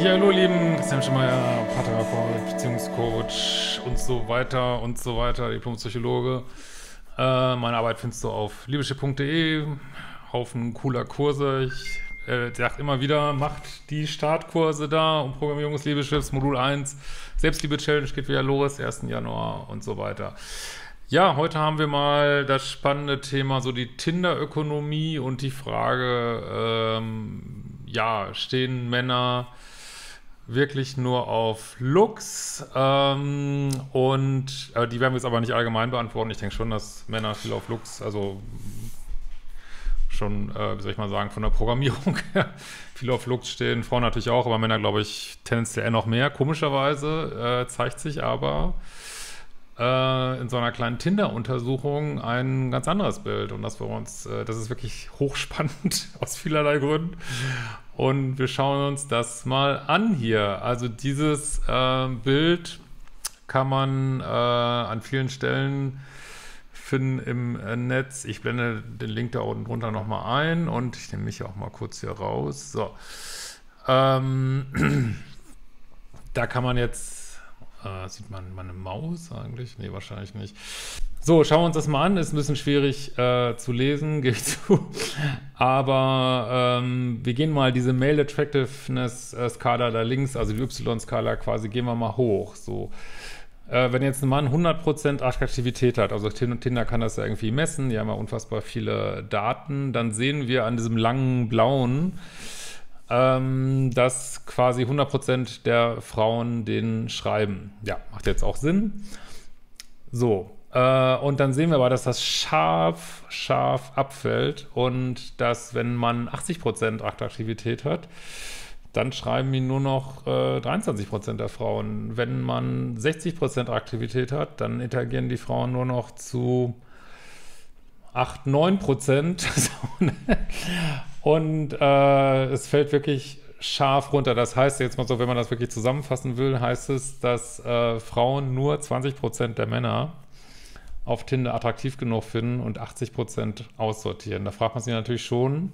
Ja, hallo, lieben Christian Schemeier, Paartherapeut, Beziehungscoach und so weiter und so weiter, Diplompsychologe. Äh, meine Arbeit findest du auf liebeschiff.de, Haufen cooler Kurse. Ich äh, sag immer wieder, macht die Startkurse da um Programmierung des Liebeschiffs, Modul 1, Selbstliebe-Challenge geht wieder los, 1. Januar und so weiter. Ja, heute haben wir mal das spannende Thema, so die Tinder-Ökonomie und die Frage, ähm, ja, stehen Männer wirklich nur auf Looks ähm, und äh, die werden wir jetzt aber nicht allgemein beantworten. Ich denke schon, dass Männer viel auf Looks, also schon, äh, wie soll ich mal sagen, von der Programmierung her viel auf Looks stehen. Frauen natürlich auch, aber Männer, glaube ich, tendenziell eher noch mehr. Komischerweise äh, zeigt sich aber äh, in so einer kleinen Tinder-Untersuchung ein ganz anderes Bild. Und das, wir uns, äh, das ist wirklich hochspannend aus vielerlei Gründen. Und wir schauen uns das mal an hier. Also dieses äh, Bild kann man äh, an vielen Stellen finden im äh, Netz. Ich blende den Link da unten drunter nochmal ein und ich nehme mich auch mal kurz hier raus. So. Ähm, da kann man jetzt äh, sieht man meine Maus eigentlich? Nee, wahrscheinlich nicht. So, schauen wir uns das mal an. Ist ein bisschen schwierig äh, zu lesen, gebe ich zu. Aber ähm, wir gehen mal diese Male Attractiveness äh, Skala da links, also die Y-Skala quasi, gehen wir mal hoch. So. Äh, wenn jetzt ein Mann 100% Attraktivität hat, also Tinder kann das ja irgendwie messen, die haben ja unfassbar viele Daten, dann sehen wir an diesem langen blauen, ähm, dass quasi 100% der Frauen den schreiben. Ja, macht jetzt auch Sinn. So, äh, und dann sehen wir aber, dass das scharf, scharf abfällt und dass, wenn man 80% Attraktivität hat, dann schreiben ihn nur noch äh, 23% der Frauen. Wenn man 60% Aktivität hat, dann interagieren die Frauen nur noch zu 8, 9 Prozent. Und äh, es fällt wirklich scharf runter. Das heißt jetzt mal so, wenn man das wirklich zusammenfassen will, heißt es, dass äh, Frauen nur 20 Prozent der Männer auf Tinder attraktiv genug finden und 80 Prozent aussortieren. Da fragt man sich natürlich schon,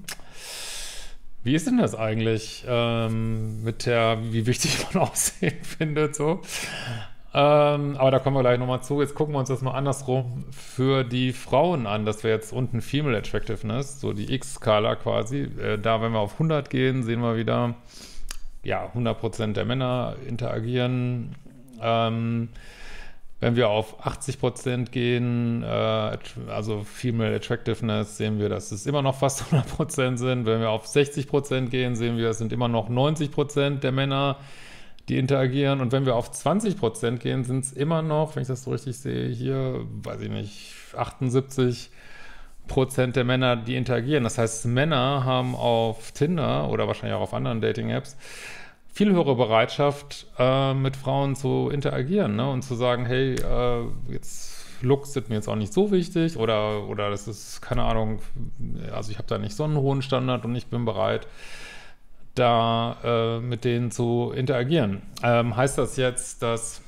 wie ist denn das eigentlich ähm, mit der, wie wichtig man Aussehen findet, so? Ähm, aber da kommen wir gleich nochmal zu. Jetzt gucken wir uns das mal andersrum für die Frauen an. Das wäre jetzt unten Female Attractiveness, so die X-Skala quasi. Äh, da, wenn wir auf 100 gehen, sehen wir wieder, ja, 100% der Männer interagieren. Ähm, wenn wir auf 80% gehen, äh, also Female Attractiveness, sehen wir, dass es immer noch fast 100% sind. Wenn wir auf 60% gehen, sehen wir, es sind immer noch 90% der Männer die interagieren. Und wenn wir auf 20 Prozent gehen, sind es immer noch, wenn ich das so richtig sehe, hier, weiß ich nicht, 78 Prozent der Männer, die interagieren. Das heißt, Männer haben auf Tinder oder wahrscheinlich auch auf anderen Dating-Apps viel höhere Bereitschaft, äh, mit Frauen zu interagieren ne? und zu sagen, hey, äh, jetzt Looks sind mir jetzt auch nicht so wichtig oder, oder das ist, keine Ahnung, also ich habe da nicht so einen hohen Standard und ich bin bereit, da äh, mit denen zu interagieren. Ähm, heißt das jetzt, dass,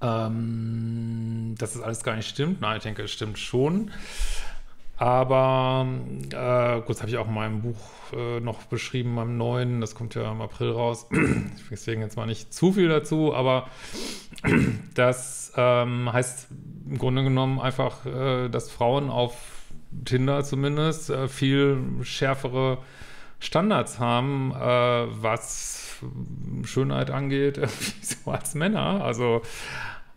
ähm, dass das alles gar nicht stimmt? Nein, ich denke, es stimmt schon. Aber äh, gut, das habe ich auch in meinem Buch äh, noch beschrieben, meinem neuen, das kommt ja im April raus. Deswegen jetzt mal nicht zu viel dazu, aber das ähm, heißt im Grunde genommen einfach, äh, dass Frauen auf Tinder zumindest äh, viel schärfere Standards haben, äh, was Schönheit angeht, so als Männer. Also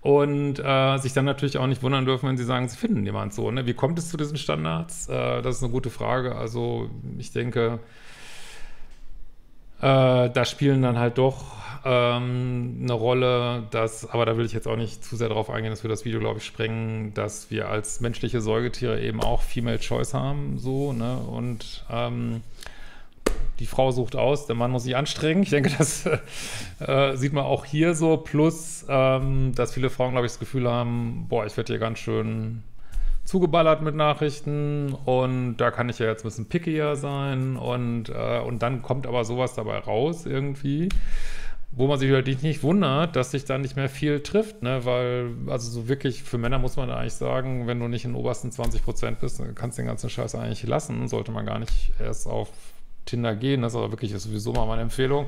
und äh, sich dann natürlich auch nicht wundern dürfen, wenn sie sagen, sie finden jemand so. Ne? Wie kommt es zu diesen Standards? Äh, das ist eine gute Frage. Also ich denke, äh, da spielen dann halt doch ähm, eine Rolle, dass, aber da will ich jetzt auch nicht zu sehr darauf eingehen, dass wir das Video, glaube ich, sprengen, dass wir als menschliche Säugetiere eben auch Female Choice haben, so, ne? Und ähm, die Frau sucht aus, der Mann muss sich anstrengen. Ich denke, das äh, sieht man auch hier so. Plus, ähm, dass viele Frauen, glaube ich, das Gefühl haben, boah, ich werde hier ganz schön zugeballert mit Nachrichten und da kann ich ja jetzt ein bisschen pickier sein und, äh, und dann kommt aber sowas dabei raus irgendwie, wo man sich natürlich nicht wundert, dass sich dann nicht mehr viel trifft, ne, weil, also so wirklich, für Männer muss man eigentlich sagen, wenn du nicht in den obersten 20 Prozent bist, kannst du den ganzen Scheiß eigentlich lassen, sollte man gar nicht erst auf Tinder gehen. Das ist aber wirklich sowieso mal meine Empfehlung.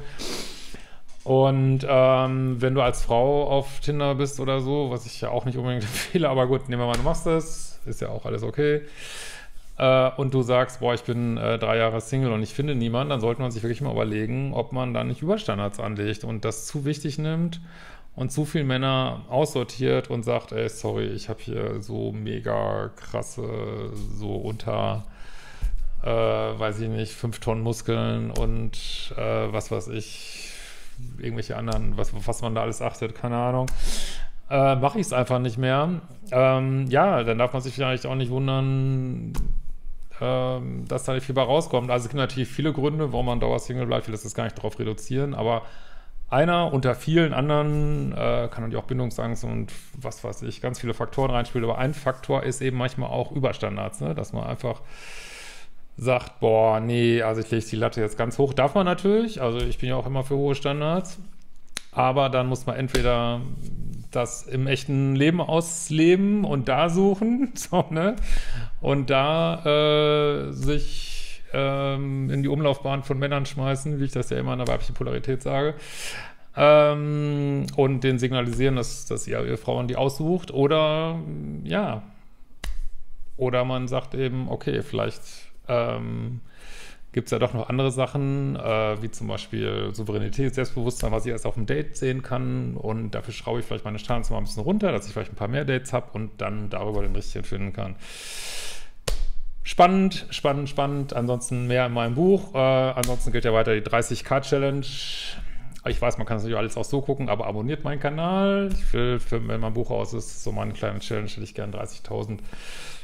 Und ähm, wenn du als Frau auf Tinder bist oder so, was ich ja auch nicht unbedingt empfehle, aber gut, nehmen wir mal, du machst das, ist ja auch alles okay. Äh, und du sagst, boah, ich bin äh, drei Jahre Single und ich finde niemanden, dann sollte man sich wirklich mal überlegen, ob man da nicht Überstandards anlegt und das zu wichtig nimmt und zu viele Männer aussortiert und sagt, ey, sorry, ich habe hier so mega krasse, so unter, äh, weiß ich nicht, fünf Tonnen Muskeln und äh, was weiß ich, irgendwelche anderen, was, was man da alles achtet, keine Ahnung. Äh, mache ich es einfach nicht mehr. Ähm, ja, dann darf man sich vielleicht auch nicht wundern, ähm, dass da nicht viel bei rauskommt. Also es gibt natürlich viele Gründe, warum man Dauersingle bleibt. Ich will das jetzt gar nicht darauf reduzieren, aber einer unter vielen anderen äh, kann natürlich auch Bindungsangst und was weiß ich, ganz viele Faktoren reinspielen. Aber ein Faktor ist eben manchmal auch Überstandards, ne? dass man einfach sagt, boah, nee, also ich lege die Latte jetzt ganz hoch. Darf man natürlich, also ich bin ja auch immer für hohe Standards. Aber dann muss man entweder das im echten Leben ausleben und da suchen, so, ne? Und da äh, sich ähm, in die Umlaufbahn von Männern schmeißen, wie ich das ja immer in der weiblichen Polarität sage. Ähm, und den signalisieren, dass, dass ihr, ihr Frauen die aussucht. Oder ja, oder man sagt eben, okay, vielleicht ähm, gibt es ja doch noch andere Sachen, äh, wie zum Beispiel Souveränität, Selbstbewusstsein, was ich erst auf dem Date sehen kann. Und dafür schraube ich vielleicht meine Standards mal ein bisschen runter, dass ich vielleicht ein paar mehr Dates habe und dann darüber den richtigen finden kann. Spannend, spannend, spannend. Ansonsten mehr in meinem Buch. Äh, ansonsten gilt ja weiter die 30k-Challenge. Ich weiß, man kann es natürlich alles auch so gucken, aber abonniert meinen Kanal. Ich will, für, wenn mein Buch aus ist, so meine kleine Challenge, hätte ich gerne 30.000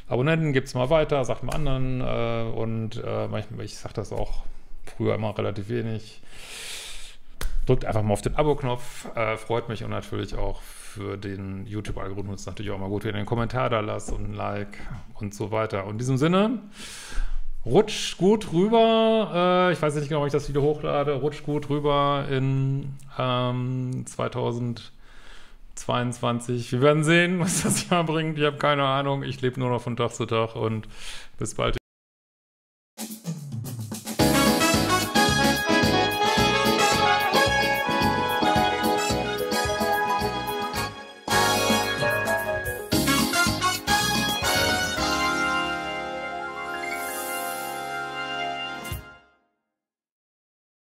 Abonnenten. Gibt es mal weiter, sagt mal anderen. Äh, und äh, manchmal, ich sage das auch früher immer relativ wenig. Drückt einfach mal auf den Abo-Knopf. Äh, freut mich und natürlich auch für den YouTube-Algorithmus natürlich auch mal gut, wenn ihr einen Kommentar da lasst und ein Like und so weiter. Und in diesem Sinne, rutscht gut rüber. Äh, ich weiß nicht genau, ob ich das Video hochlade. Rutscht gut rüber in ähm, 2022. Wir werden sehen, was das Jahr bringt. Ich habe keine Ahnung. Ich lebe nur noch von Tag zu Tag und bis bald.